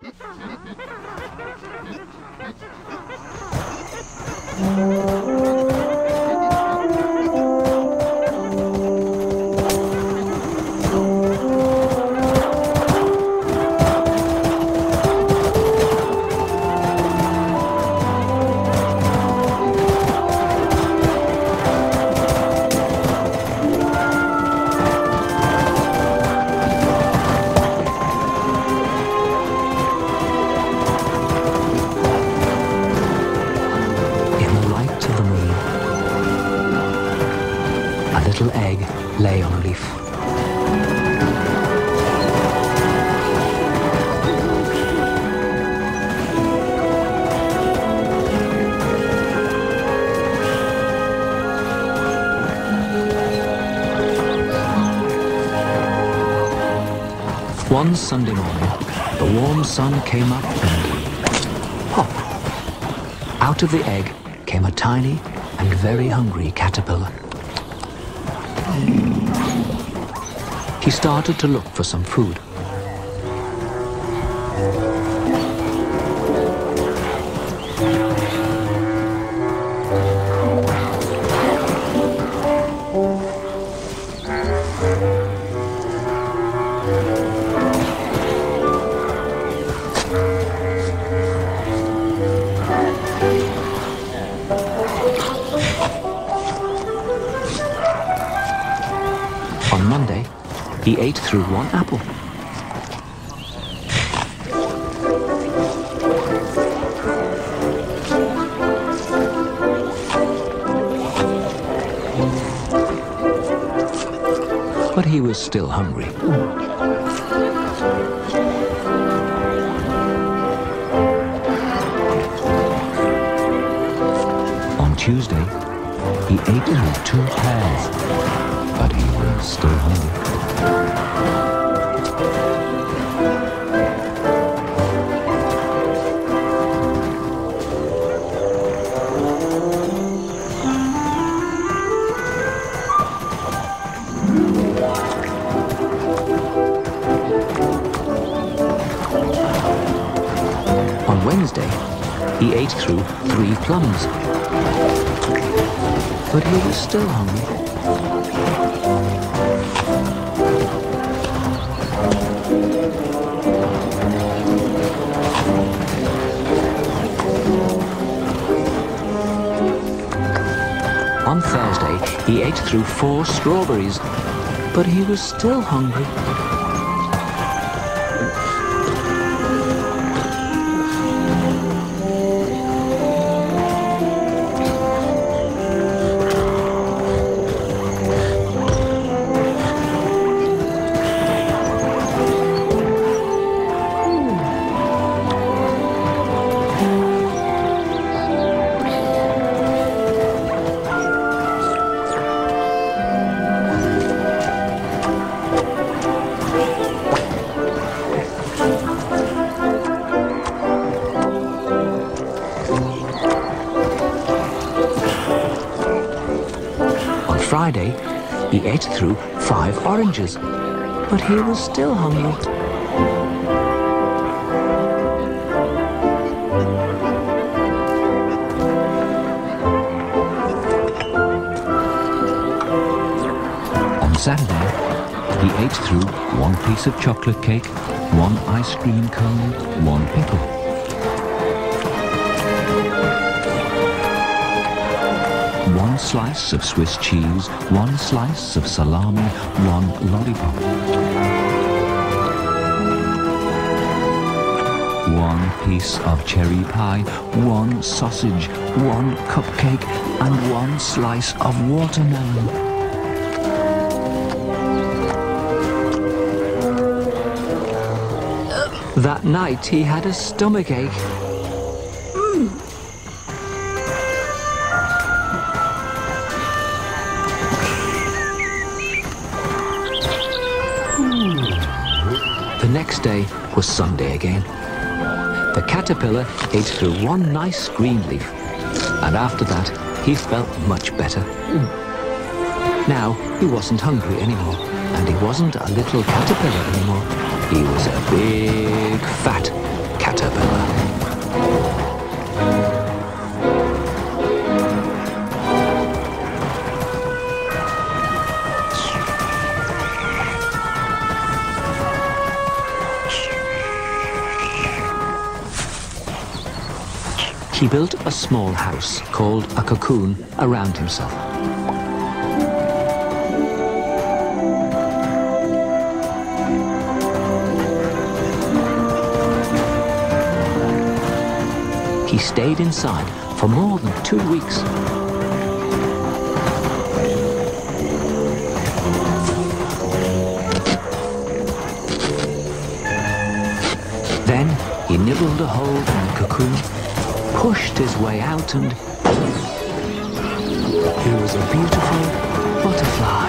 In little egg lay on a leaf. One Sunday morning, the warm sun came up and pop! Out of the egg came a tiny and very hungry caterpillar. He started to look for some food. On Monday, he ate through one apple. But he was still hungry. On Tuesday, he ate through two pears but he still hungry. On Wednesday, he ate through three plums. But he was still hungry. On Thursday, he ate through four strawberries, but he was still hungry. Friday, he ate through five oranges, but he was still hungry. On Saturday, he ate through one piece of chocolate cake, one ice cream cone, slice of Swiss cheese, one slice of salami, one lollipop. One piece of cherry pie, one sausage, one cupcake, and one slice of watermelon. That night he had a stomachache. Next day was Sunday again. The caterpillar ate through one nice green leaf, and after that he felt much better. Now he wasn't hungry anymore, and he wasn't a little caterpillar anymore. He was a big, fat, He built a small house called a cocoon around himself. He stayed inside for more than two weeks. Then he nibbled a hole in the cocoon, pushed his way out and... He was a beautiful butterfly.